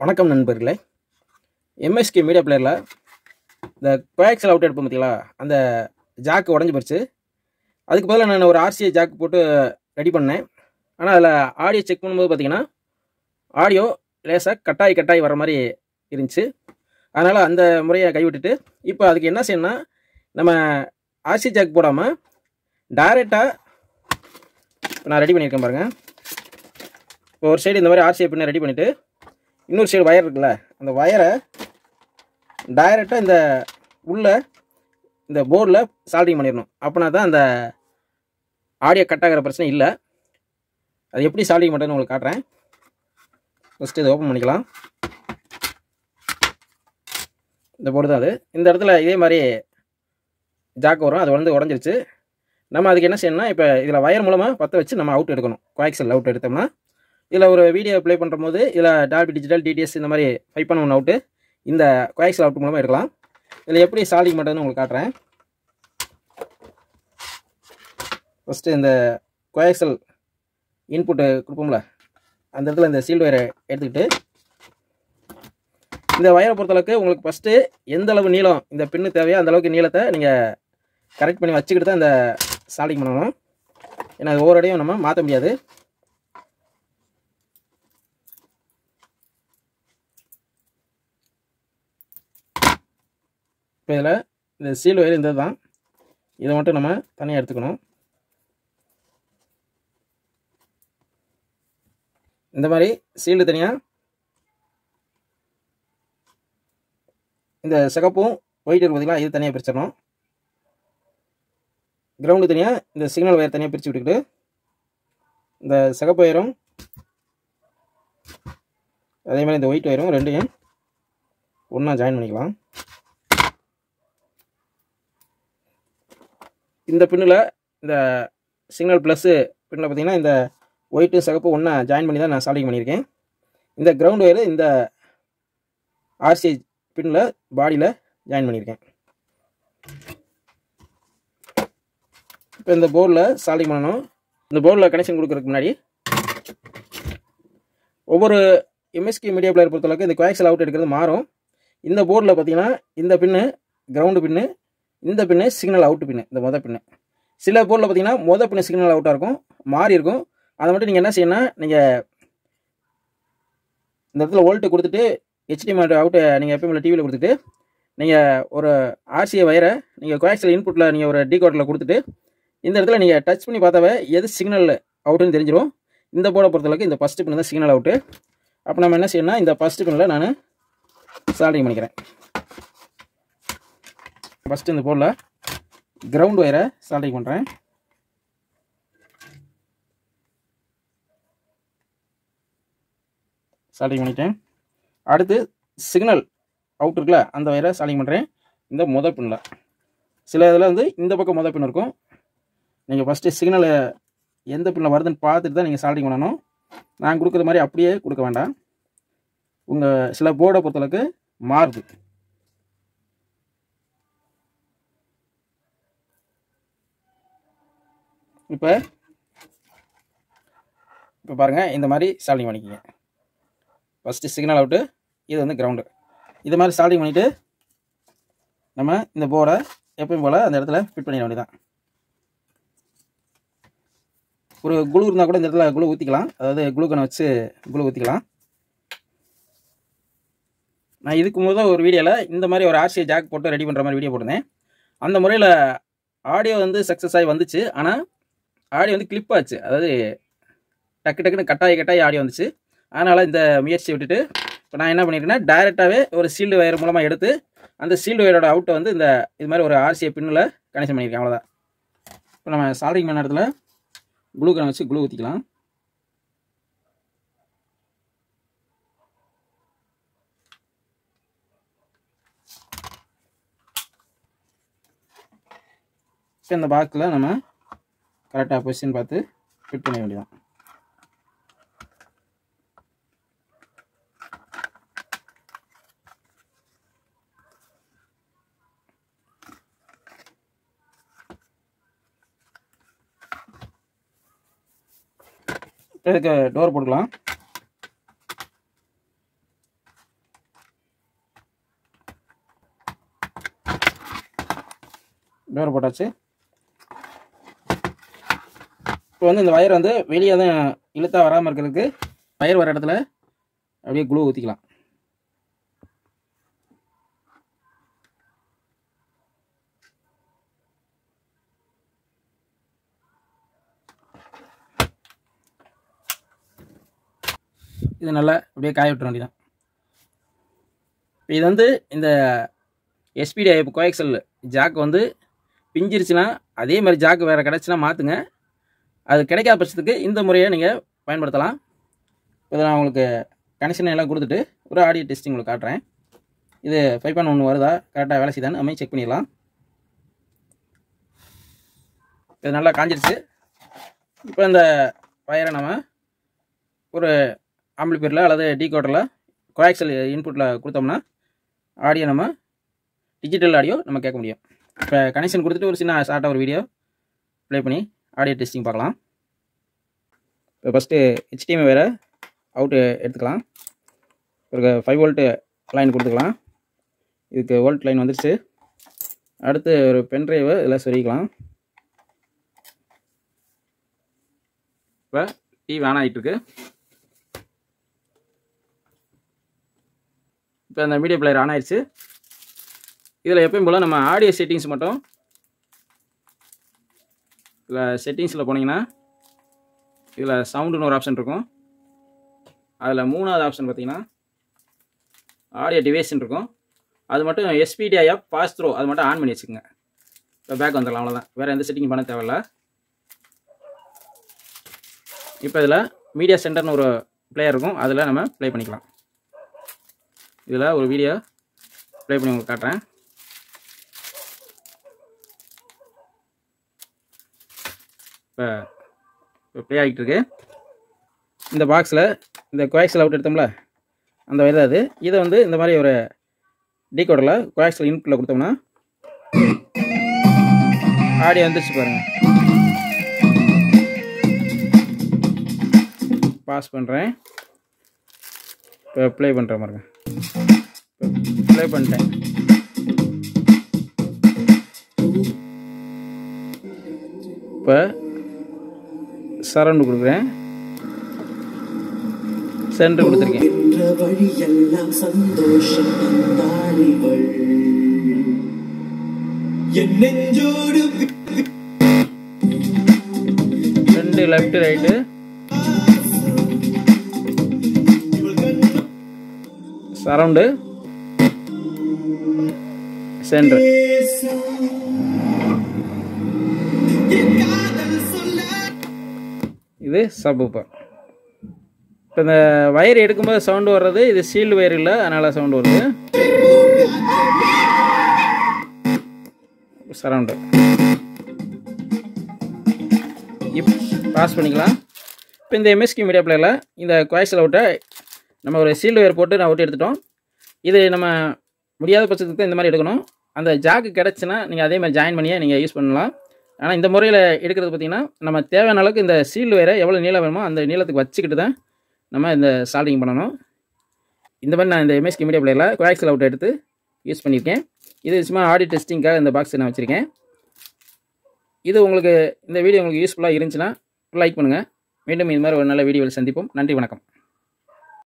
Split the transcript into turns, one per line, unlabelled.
வணக்கம் நண்பர்களே. MSK media பிளேயரில் இந்த கோயாக்சல் அவுட் எடுப்போம் பார்த்தீங்களா அந்த ஜாக்கு உடஞ்சி போச்சு. அதுக்கு பதிலாக நான் ஒரு ஆர்சிஐ ஜாக்கு போட்டு ரெடி பண்ணேன். ஆனால் அதில் ஆடியோ செக் பண்ணும்போது பார்த்தீங்கன்னா ஆடியோ லேசாக கட்டாய் கட்டாய் வர மாதிரி இருந்துச்சு. அதனால் அந்த முறையை கைவிட்டுட்டு இப்போ அதுக்கு என்ன செய்யணும்னா நம்ம ஆர்சி ஜாக் போடாமல் டைரெக்டாக நான் ரெடி பண்ணியிருக்கேன் பாருங்கள் இப்போ ஒரு சைடு இந்த மாதிரி ஆர்சிஐ பின்ன ரெடி பண்ணிவிட்டு இன்னொரு சைடு ஒயர் இருக்குல்ல அந்த ஒயரை டைரெக்டாக இந்த உள்ள இந்த போர்டில் சால்டிங் பண்ணிடணும். அப்படின்னா தான் அந்த ஆடியோ கட் ஆகிற பிரச்சனை இல்லை. அது எப்படி சால்டிங் பண்ணுறதுன்னு உங்களுக்கு காட்டுறேன். ஃபஸ்ட்டு இதை ஓப்பன் பண்ணிக்கலாம். இந்த போர்டு தான் அது. இந்த இடத்துல இதே மாதிரி ஜாக்கு வரும். அது வந்து உடஞ்சிருச்சு. நம்ம அதுக்கு என்ன செய்யணும்னா இப்போ இதில் வயர் மூலமாக பற்ற வச்சு நம்ம அவுட் எடுக்கணும். கோயாக்சல் அவுட் எடுத்தோம்னா. இதில் ஒரு வீடியோ ப்ளே பண்ணுற போது இதில் டால்பி டிஜிட்டல் டிடிஎஸ் இந்த மாதிரி ஃபைவ் பண்ண ஒன்று அவுட்டு இந்த கோயாக்சல் அவுட் மூலமாக எடுக்கலாம். இதில் எப்படி சால்விங் பண்ணுறதுன்னு உங்களுக்கு காட்டுறேன். ஃபஸ்ட்டு இந்த கோயாக்சல் இன்புட்டு கொடுப்போம்ல அந்த இடத்துல இந்த சீல்டு வயரை எடுத்துக்கிட்டு இந்த ஒயரை பொறுத்தளவுக்கு உங்களுக்கு ஃபஸ்ட்டு எந்த அளவு நீளம் இந்த பின்னு தேவையோ அந்த அளவுக்கு நீளத்தை நீங்கள் கரெக்ட் பண்ணி வச்சுக்கிட்டு தான் இந்த சால்டிங் பண்ணணும். ஏன்னா அது ஒவ்வொரு இடையும் நம்ம மாற்ற முடியாது. இப்போ இதில் இந்த சீல் ஒயர் இந்த தான் இதை மட்டும் நம்ம தனியாக எடுத்துக்கணும். இந்த மாதிரி சீல்டு தனியாக இந்த சிகப்பும் ஒயிட் இருக்கு பார்த்தீங்களா இது தனியாக பிரிச்சிடணும். கிரவுண்டு தனியாக இந்த சிக்னல் ஒயர் தனியாக பிரித்து விட்டுக்கிட்டு இந்த சிகப்பு ஒயரும் அதே மாதிரி இந்த ஒயிட் வயரும் ரெண்டையும் ஒன்றா ஜாயின் பண்ணிக்கலாம். இந்த பின்னில் இந்த சிக்னல் ப்ளஸ்ஸு பின்னில் பார்த்தீங்கன்னா இந்த ஒயிட்டு சிகப்பு ஒன்றா ஜாயின் பண்ணி தான் நான் சால்டிங் பண்ணியிருக்கேன். இந்த கிரவுண்ட் ஒயரு இந்த ஆர்சி பின்னில் பாடியில் ஜாயின் பண்ணியிருக்கேன். இப்போ இந்த போர்டில் சால்டிங் பண்ணணும். இந்த போர்டில் கனெக்ஷன் கொடுக்குறதுக்கு முன்னாடி ஒவ்வொரு எம்எஸ்கி மீடியா பிளேயர் பொறுத்தளவுக்கு இந்த கோயாக்சல் அவுட் எடுக்கிறது மாறும். இந்த போர்டில் பார்த்தீங்கன்னா இந்த பின்னு கிரவுண்டு பின்னு இந்த பின்னு சிக்னல் அவுட் பின்னு இந்த மொதல் பின்னு. சில போர்டில் பார்த்தீங்கன்னா மொதல் பின்னு சிக்னல் அவுட்டாக இருக்கும் மாறி இருக்கும். அதை மட்டும் நீங்கள் என்ன செய்யணும்னா நீங்கள் இந்த இடத்துல வோல்ட்டு கொடுத்துட்டு ஹெச்டிஎம் அவுட்டு நீங்கள் எப்பயும் டிவியில் கொடுத்துட்டு நீங்கள் ஒரு ஆர்சிஏ வயரை நீங்கள் கோயாக்சல் இன்புட்டில் நீங்கள் ஒரு டிகோட்டில் கொடுத்துட்டு இந்த இடத்துல நீங்கள் டச் பண்ணி பார்த்தாவே எது சிக்னல் அவுட்டுன்னு தெரிஞ்சிடும் இந்த போர்டை பொறுத்தளவுக்கு இந்த ஃபஸ்ட்டு பின் தான் சிக்னல் அவுட்டு அப்போ நம்ம என்ன செய்யணும்னா இந்த ஃபஸ்ட்டு பின்னில் நான் சால்டிங் பண்ணிக்கிறேன். ஃபஸ்ட்டு இந்த போர்டில் கிரவுண்ட் ஒயரை சால்டிங் பண்ணுறேன் சால்டிங் பண்ணிட்டேன். அடுத்து சிக்னல் அவுட் இருக்குல்ல அந்த வயரை சால்டிங் பண்ணுறேன் இந்த முத பின்னில் சில இதில் வந்து இந்த பக்கம் முத பின் இருக்கும். நீங்கள் ஃபஸ்ட்டு சிக்னலை எந்த பின்னில் வருதுன்னு பார்த்துட்டு தான் நீங்கள் சால்டிங் பண்ணணும். நான் கொடுக்குற மாதிரி அப்படியே கொடுக்க வேண்டாம். உங்கள் சில போர்டை பொறுத்தளவுக்கு மாறுது. இப்போ இப்போ பாருங்கள் இந்த மாதிரி சால்டிங் பண்ணிக்கிங்க. ஃபஸ்ட்டு சிக்னல் அவுட்டு இது வந்து கிரவுண்டு இது மாதிரி சால்டிங் பண்ணிவிட்டு நம்ம இந்த போர்டை எப்பயும் போல் அந்த இடத்துல ஃபிட் பண்ணிட வேண்டியதான் ஒரு குழு இருந்தால் கூட இந்த இடத்துல குழு ஊற்றிக்கலாம் அதாவது குளுக்கனை வச்சு குழு ஊற்றிக்கலாம் நான் இதுக்கு முதல் ஒரு வீடியோவில் இந்த மாதிரி ஒரு ஆர்சிஐ ஜாக் போட்டு ரெடி பண்ணுற மாதிரி வீடியோ போட்டிருந்தேன். அந்த முறையில் ஆடியோ வந்து சக்ஸஸ் ஆகி வந்துச்சு. ஆனால் ஆடியோ வந்து கிளிப் ஆச்சு. அதாவது டக்கு டக்குன்னு கட்டாயி கட்டாயி ஆடியோ வந்துச்சு. அதனால் இந்த முயற்சியை விட்டுட்டு இப்போ நான் என்ன பண்ணியிருக்கேன்னா டைரெக்டாகவே ஒரு சீல்டு வயர் மூலமாக எடுத்து அந்த சீல்டு வயரோட அவுட்டை வந்து இந்த இது மாதிரி ஒரு ஆர்சியை பின்னில் கனெக்ஷன் பண்ணியிருக்கேன். அவ்வளோதான் இப்போ நம்ம சால்டிங் பண்ண இடத்துல குளூ கனை வச்சு குளூ ஊற்றிக்கலாம் இப்போ இந்த பாக்ஸில் நம்ம கரெக்டாக பொசிஷன் பார்த்து ஃபிட் பண்ண வேண்டியதான் இதுக்கு டோர் போட்டுக்கலாம்? டோர் போட்டாச்சு. இப்போ வந்து இந்த ஒயர் வந்து வெளியே தான் இழுத்தா வராமல் இருக்கிறதுக்கு ஒயர் வர இடத்துல அப்படியே குளூ ஊற்றிக்கலாம் இது நல்லா அப்படியே காய விட்டுற வேண்டியதான் இப்போ இது வந்து இந்த எஸ்பிடி இப்போ கோஎக்சல் ஜாக் வந்து பிஞ்சிருச்சுன்னா அதே மாதிரி ஜாக்கு வேறு கிடச்சுன்னா மாற்றுங்க அது கிடைக்காத பட்சத்துக்கு இந்த முறையை நீங்கள் பயன்படுத்தலாம். இதை நான் உங்களுக்கு கனெக்ஷன் எல்லாம் கொடுத்துட்டு ஒரு ஆடியோ டெஸ்டிங் உங்களுக்கு காட்டுறேன். இது ஃபைவ் பாயிண்ட் ஒன்று வருதா? கரெக்டாக வேலை செய்தான்னு நம்ம செக் பண்ணிடலாம். இது நல்லா காஞ்சிருச்சு. இப்போ இந்த வயரை நம்ம ஒரு ஆம்பிளிஃபையரில் அல்லது டீகோடரில் கோஆக்சல் இன்புட்டில் கொடுத்தோம்னா ஆடியோ நம்ம டிஜிட்டல் ஆடியோ நம்ம கேட்க முடியும். இப்போ கனெக்ஷன் கொடுத்துட்டு ஒரு சின்ன ஷார்ட்டாக ஒரு வீடியோ ப்ளே பண்ணி ஆடியோ டெஸ்டிங் பார்க்கலாம். இப்போ ஃபஸ்ட்டு ஹெச்டிஎம் வேறு அவுட்டு எடுத்துக்கலாம். ஒரு ஃபைவ் வோல்ட்டு லைன் கொடுத்துக்கலாம். இதுக்கு வோல்ட் லைன் வந்துடுச்சு அடுத்து ஒரு பென் ட்ரைவை இதில் சொருகிக்கலாம். இப்போ டிவி ஆன் ஆகிட்டுருக்கு இப்போ அந்த மீடியா பிளேயர் ஆன் ஆயிடுச்சு. இதில் எப்பயும் போல் நம்ம ஆடியோ செட்டிங்ஸ் மட்டும் இதில் செட்டிங்ஸில் போனீங்கன்னா இதில் சவுண்டுன்னு ஒரு ஆப்ஷன் இருக்கும். அதில் மூணாவது ஆப்ஷன் பார்த்தீங்கன்னா ஆடியோ டிவைஸ்ன்னு இருக்கும். அது மட்டும் எஸ்பிடிஐ ஆப் பாஸ் த்ரோ அது மட்டும் ஆன் பண்ணி வச்சுக்கோங்க. இப்போ பேக் வந்துடலாம் அவ்வளோதான் வேறு எந்த செட்டிங் பண்ண தேவையில்ல. இப்போ இதில் மீடியா சென்டர்னு ஒரு பிளேயர் இருக்கும். அதில் நம்ம ப்ளே பண்ணிக்கலாம். இதில் ஒரு வீடியோ ப்ளே பண்ணி உங்களுக்கு காட்டுறேன். இப்போ ப்ளே ஆகிட்டு இருக்கு. இந்த பாக்ஸில் இந்த கோயாக்சல் அவுட் எடுத்தோம்ல அந்த வயது அது இதை. வந்து இந்த மாதிரி ஒரு டீகோடரில் கோயாக்சல் இன்புட்டில் கொடுத்தோம்னா ஆடியோ வந்துச்சு பாருங்கள் பாஸ் பண்ணுறேன் இப்போ ப்ளே பண்ணுற பாருங்க இப்போ ப்ளே பண்ணிட்டேன். இப்போ சரௌண்டு கொடுக்குறேன். சென்டர் கொடுத்துருக்கேன். ரெண்டு லெஃப்ட் ரைட்டு சரௌண்டு சென்டர் இது சப்பூப்பர் இப்போ இந்த வயர் எடுக்கும்போது சவுண்டு வர்றது இது சீல்டு வயர் இல்லை அதனால் சவுண்டு வருது. சரவுண்டு இப் பாஸ் பண்ணிக்கலாம். இப்போ இந்த எம்எஸ்கி மீடியா பிளேயில் இந்த குவாய்ஸில் அவுட்டை நம்ம ஒரு சீல்டு வயர் போட்டு நான் அவுட் எடுத்துட்டோம். இது நம்ம முடியாத பட்சத்துக்கு தான் இந்த மாதிரி எடுக்கணும். அந்த ஜாக்கு கிடச்சுன்னா நீங்கள் அதே மாதிரி ஜாயின் பண்ணியே நீங்கள் யூஸ் பண்ணலாம். ஆனால் இந்த முறையில் எடுக்கிறது பார்த்திங்கன்னா நம்ம தேவையான அளவுக்கு இந்த சீல்டு வேறு எவ்வளோ நீளம் வேணுமோ அந்த நீளத்துக்கு வச்சுக்கிட்டு தான் நம்ம இந்த சால்டிங் பண்ணணும். இந்த மாதிரி நான் இந்த எம்எஸ்கி மீடியா பிளேயரில் குவாக்ஸில் அவுட் எடுத்து யூஸ் பண்ணியிருக்கேன். இது சும்மா ஆடி டெஸ்டிங்காக இந்த பாக்ஸ் நான் வச்சுருக்கேன். இது உங்களுக்கு இந்த வீடியோ உங்களுக்கு யூஸ்ஃபுல்லாக இருந்துச்சுன்னா லைக் பண்ணுங்கள் மீண்டும் இது மாதிரி ஒரு நல்ல வீடியோவில் சந்திப்போம். நன்றி வணக்கம்.